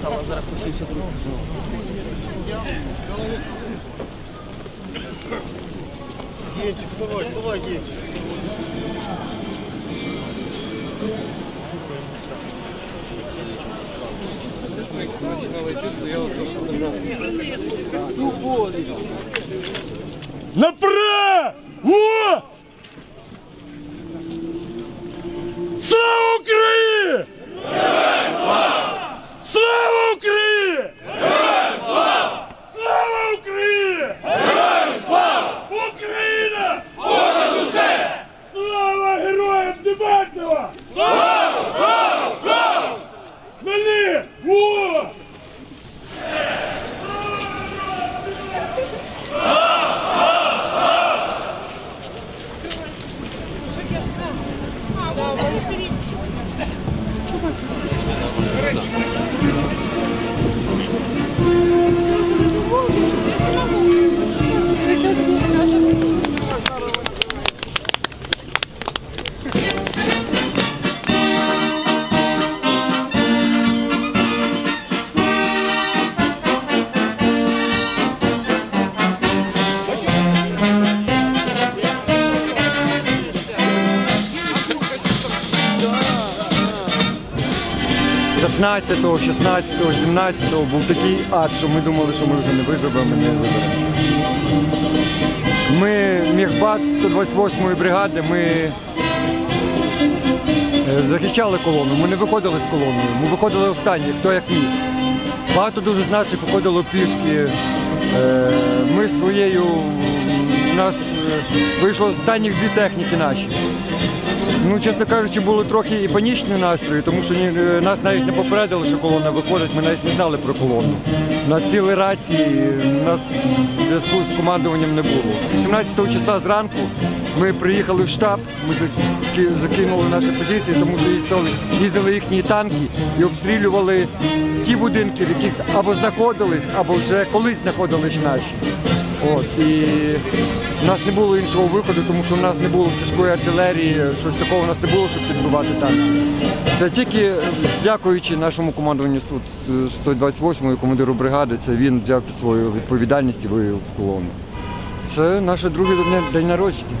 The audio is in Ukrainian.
Стало зараз по 72. Генчик, вставай, вставай, Генчик. Напра! О! Sora! Sora! 15-го, 16-го, 17-го був такий ад, що ми думали, що ми вже не виживемо, не виберемося. Ми мігбат 128-ї бригади, ми е, захищали колону, ми не виходили з колоною, ми виходили останні, хто як міг. Багато дуже з наших виходило пішки. Е, ми своєю, у нас е, вийшло останні дві техніки наші. Ну, чесно кажучи, були трохи і панічні настрої, тому що е, нас навіть не попередили, що колона виходить, ми навіть не знали про колону. Нас сіли рації, у нас зв'язку з командуванням не було. 17 числа зранку ми приїхали в штаб, ми закинули наші позиції, тому що їздили, їздили їхні танки і обстрілювали ті будинки, в яких або знаходились, або вже колись знаходились наші. От, і у нас не було іншого виходу, тому що в нас не було тяжкої артилерії, щось такого у нас не було, щоб підбивати танки. Це тільки дякуючи нашому командуванню тут 128-ї командиру бригади, це він взяв під свою відповідальність і вивів колону. Це наше друге день народження.